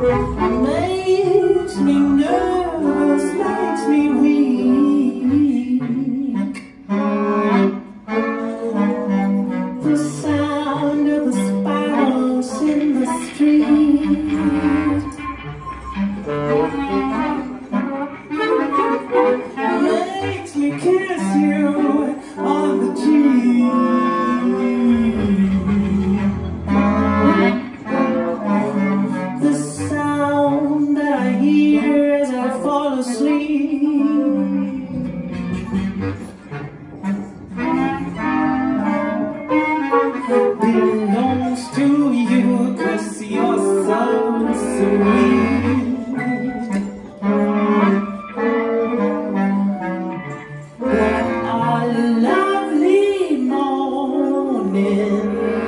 Remember sin.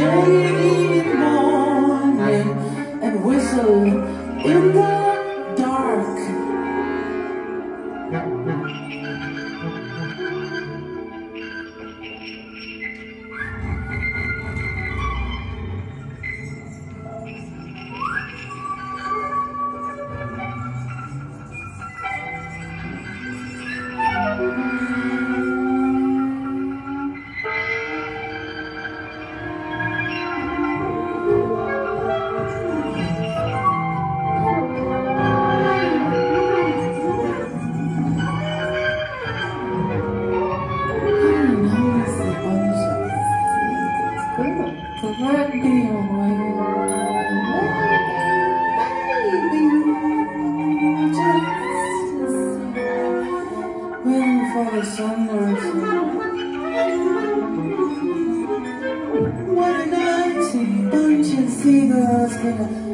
shade in the morning and whistle in the dark. 天